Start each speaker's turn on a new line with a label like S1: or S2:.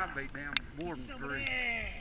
S1: might be down more than three.